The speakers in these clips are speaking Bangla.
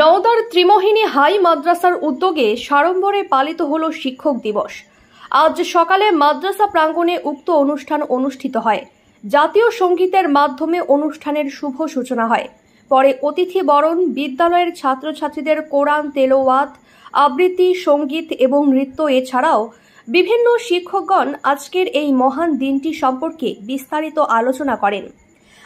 নওদার ত্রিমোহিনী হাই মাদ্রাসার উদ্যোগে সাড়ম্বরে পালিত হল শিক্ষক দিবস। আজ সকালে মাদ্রাসা প্রাঙ্গণে উক্ত অনুষ্ঠান অনুষ্ঠিত হয়। জাতীয় সঙ্গীতের মাধ্যমে অনুষ্ঠানের শুভ সূচনা হয়। পরে অতিথি বরণ, বিদ্যালয়ের ছাত্রছাত্রীদের কোরআন তেলোয়াত আবৃত্তি, সংগীত এবং নৃত্য এছাড়াও বিভিন্ন শিক্ষকগণ আজকের এই মহান দিনটি সম্পর্কে বিস্তারিত আলোচনা করেন।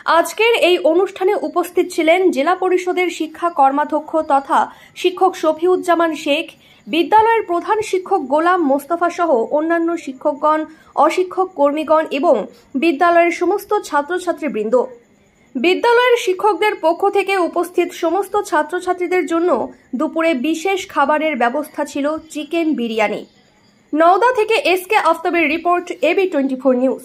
আজকের এই অনুষ্ঠানে উপস্থিত ছিলেন জেলা পরিষদের শিক্ষা কর্মাধ্যক্ষ তথা শিক্ষক শফিউজ্জামান শেখ, বিদ্যালয়ের প্রধান শিক্ষক গোলাম মোস্তফা সহ অন্যান্য শিক্ষকগণ, অশিক্ষক কর্মীগণ এবং বিদ্যালয়ের সমস্ত ছাত্রছাত্রীবৃন্দ। বিদ্যালয়ের শিক্ষকদের পক্ষ থেকে উপস্থিত সমস্ত ছাত্রছাত্রীদের জন্য দুপুরে বিশেষ খাবারের ব্যবস্থা ছিল চিকেন বিরিয়ানি। নওদা থেকে S K আফতাবের report AB twenty four news.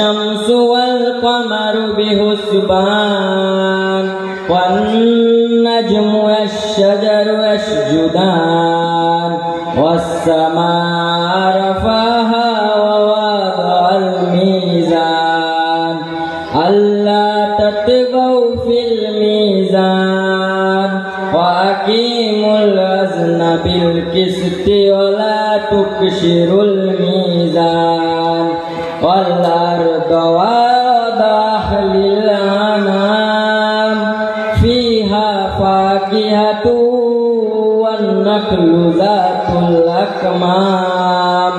الشمس والقمر بحسبان والنجم والشجر يسجدان والسماء رفعها ووضع الميزان. ألا تطغوا في الميزان وأقيموا الوزن بالقسط ولا تكسروا الميزان والأرض وضعها للأنام فيها فاكهة والنخل ذات الأكمام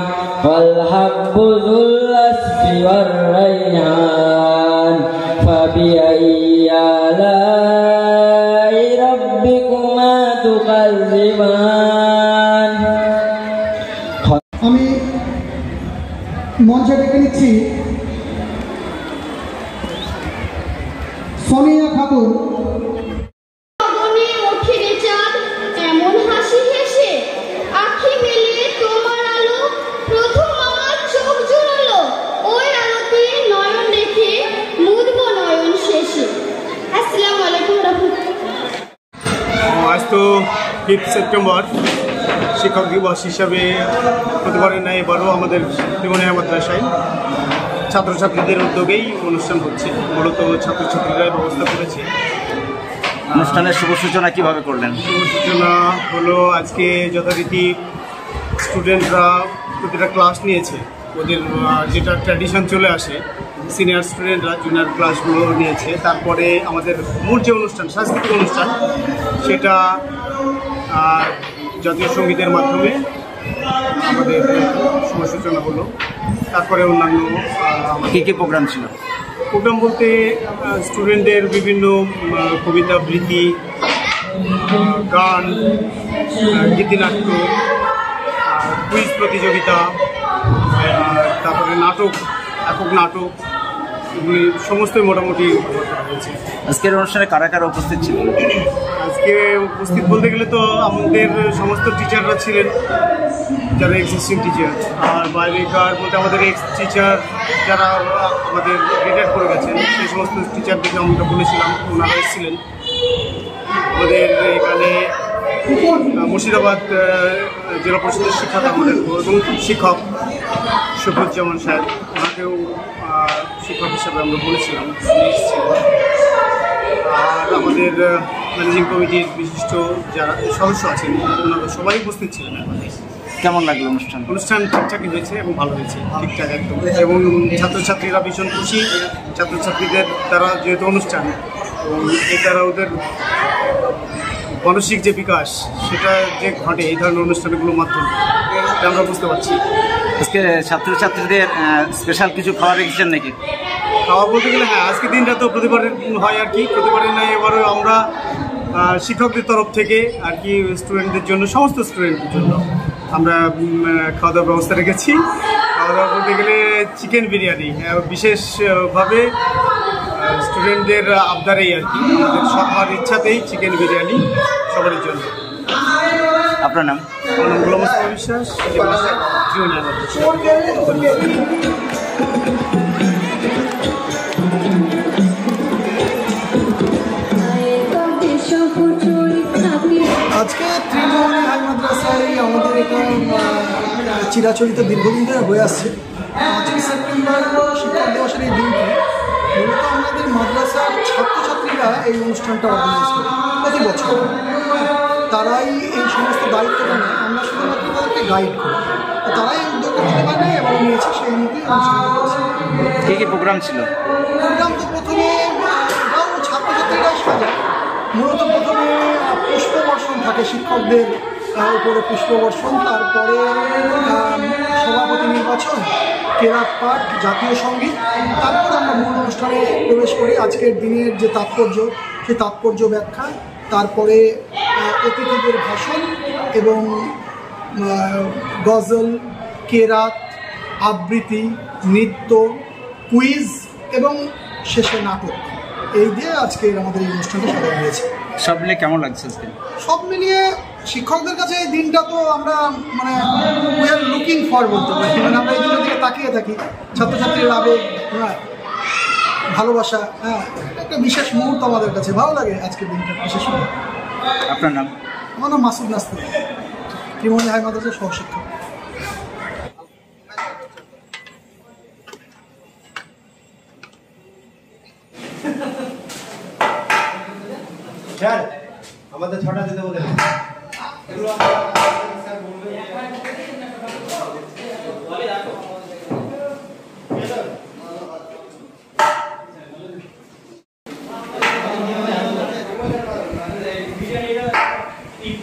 والحب ذو الأسف والريحان আজ তো ফিফথ সেপ্টেম্বর শিক্ষক দিবস হিসাবে প্রতিবারের ন্যায় এবারও আমাদের জীবনের মাদ্রাসায় ছাত্রছাত্রীদের উদ্যোগেই অনুষ্ঠান হচ্ছে। মূলত ছাত্রছাত্রীরা ব্যবস্থা করেছে। অনুষ্ঠানের শুভ সূচনা কীভাবে করলেন? শুভ সূচনা হলো আজকে যথারীতি স্টুডেন্টরা প্রতিটা ক্লাস নিয়েছে। ওদের যেটা ট্র্যাডিশন চলে আসে সিনিয়র স্টুডেন্টরা জুনিয়র ক্লাসগুলো নিয়েছে। তারপরে আমাদের মূল যে অনুষ্ঠান সাংস্কৃতিক অনুষ্ঠান সেটা জাতীয় সঙ্গীতের মাধ্যমে আমাদের শুভ সূচনা হলো। তারপরে অন্যান্য কি কি প্রোগ্রাম ছিল? প্রোগ্রাম বলতে স্টুডেন্টদের বিভিন্ন কবিতা আবৃত্তি গান গীতিনাট্য কুইজ প্রতিযোগিতা তারপরে নাটক একক নাটক এগুলি সমস্তই মোটামুটি হয়েছে। আজকের অনুষ্ঠানে কারা কারা উপস্থিত ছিল আজকে উপস্থিত বলতে গেলে তো আমাদের সমস্ত টিচাররা ছিলেন যারা এক্সিস্টিং টিচার আর বাইরেকার বলতে আমাদের এক্স টিচার যারা আমাদের রিটায়ার করে গেছেন সেই সমস্ত টিচারদেরকে আমরা বলেছিলাম ওনারা এসেছিলেন। আমাদের এখানে মুর্শিদাবাদ জেলা পরিষদের শিক্ষক আমাদের শিক্ষক। সুফুজ্জামান সাহেব ওনাকেও শিক্ষক হিসাবে আমরা বলেছিলাম আর আমাদের ম্যানেজিং কমিটির বিশিষ্ট যারা সদস্য আছেন ওনারা সবাই উপস্থিত ছিলেন কেমন লাগল অনুষ্ঠান অনুষ্ঠান ঠিকঠাকই হয়েছে এবং ভালো হয়েছে ঠিকঠাক একদম। এবং ছাত্রছাত্রীরা ভীষণ খুশি ছাত্রছাত্রীদের দ্বারা যেহেতু অনুষ্ঠান এবং এর দ্বারা ওদের মানসিক যে বিকাশ সেটা যে ঘটে এই ধরনের অনুষ্ঠানগুলোর মাধ্যমে আমরা বুঝতে পারছি। আজকে ছাত্রছাত্রীদের স্পেশাল কিছু খাবার রেখেছেন নাকি? খাওয়া বলতে গেলে হ্যাঁ আজকে দিনটা তো প্রতিবারের হয় আর কি। প্রতিবারের নয় এবারও আমরা শিক্ষকদের তরফ থেকে আর কি স্টুডেন্টদের জন্য সমস্ত স্টুডেন্টদের জন্য আমরা খাওয়া দাওয়ার ব্যবস্থা রেখেছি। খাওয়া দাওয়া বলতে গেলে চিকেন বিরিয়ানি বিশেষভাবে স্টুডেন্টদের আবদারেই আর কি। আমাদের সবার ইচ্ছাতেই চিকেন বিরিয়ানি সবারই জন্য। আপনার নাম? আজকে আমাদের এটা চিরাচরিত দীর্ঘদিন ধরে হয়ে আসছে। পাঁচই সেপ্টেম্বর শিক্ষক দিবসের এই দিনটি মূলত আমাদের মাদ্রাসার ছাত্রছাত্রীরা এই অনুষ্ঠানটা অর্গানাইজ করে প্রতি বছর। তারাই এই সমস্ত দায়িত্বটা নেয়। আমরা শুধুমাত্র তাদেরকে গাইড করি। তারাই উদ্যোগটা থেকে নেয় এবং নিয়েছে সেই করেছে। কি কি প্রোগ্রাম ছিল? প্রোগ্রাম তো প্রথমে ছাত্রছাত্রীরাই সাজায়। মূলত প্রথমে পুষ্পবর্ষণ থাকে শিক্ষকদের উপরে পুষ্পবর্ষণ তারপরে সভাপতি নির্বাচন কেরাত পাঠ জাতীয় সংগীত তারপরে আমরা মূল অনুষ্ঠানে প্রবেশ করি। আজকের দিনের যে তাৎপর্য সেই তাৎপর্য ব্যাখ্যা তারপরে অতিথিদের ভাষণ এবং গজল কেরাত আবৃত্তি নৃত্য কুইজ এবং শেষে নাটক। এই দিয়ে আজকের আমাদের এই অনুষ্ঠানটা সাজানো হয়েছে। সব মিলে কেমন লাগছে আজকে? সব মিলিয়ে শিক্ষকদের কাছে এই দিনটা তো আমরা মানে উই আর লুকিং ফর বলতে পারি মানে আমরা এই দিনের দিকে তাকিয়ে থাকি। ছাত্রছাত্রীর আবেগ হ্যাঁ। ভালোবাসা হ্যাঁ একটা বিশেষ মুহূর্ত আমাদের কাছে। ভালো লাগে আজকের দিনটা বিশেষ করে। আপনার নাম? আমার নাম মাসুদ নাস্তি ত্রিমণি হাই মাদ্রাসার সহশিক্ষক। আমাদের ছটা দিতে বলে।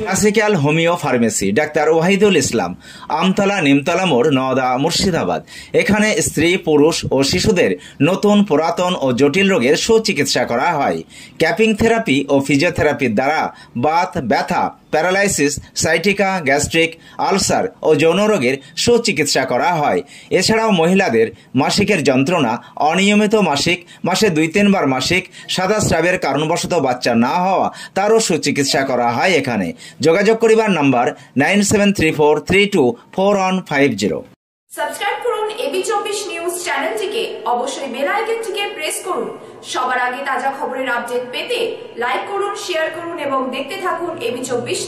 Classical homeo pharmacy doctor Wahidul Islam, Amtala Nimtala মোড়, নওদা, মুর্শিদাবাদ। এখানে স্ত্রী, পুরুষ ও শিশুদের নতুন পুরাতন ও জটিল রোগের সুচিকিৎসা করা হয়। ক্যাপিং থেরাপি ও ফিজিওথেরাপির দ্বারা বাত, ব্যথা প্যারালাইসিস, সাইটিকা, গ্যাস্ট্রিক, আলসার ও যৌন রোগের সুচিকিৎসা করা হয়। এছাড়াও মহিলাদের মাসিকের যন্ত্রণা অনিয়মিত মাসিক, মাসে দুই তিনবার মাসিক, সাদা স্রাবের কারণবশত বাচ্চা না হওয়া, তারও সুচিকিৎসা করা হয় এখানে। যোগাযোগ করিবার number nine seven three four three two four one five zero. AB চব্বিশ নিউজ চ্যানেলটিকে অবশ্যই বেল আইকনটিকে প্রেস করুন। সবার আগে তাজা খবরের আপডেট পেতে লাইক করুন, শেয়ার করুন এবং দেখতে থাকুন এবি চব্বিশ